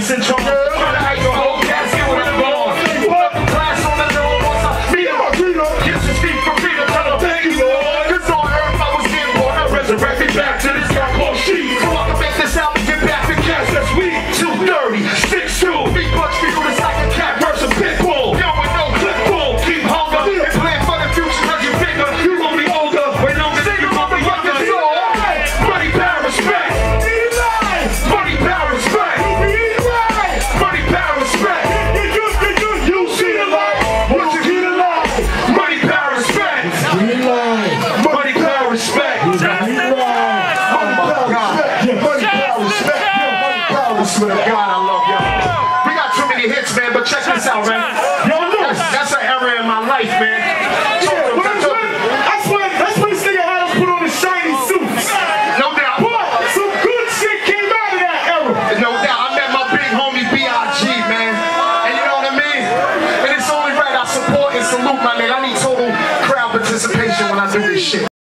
Central. swear to God, I love y'all. We got too many hits, man, but check this out, man. Yo, That's, an era in my life, man. That's when, this nigga put on shiny suits. No doubt. But some good shit came out of that era. No doubt. I met my big homie, B.I.G., man. And you know what I mean? And it's only right I support and salute my man. I need total crowd participation when I do this shit.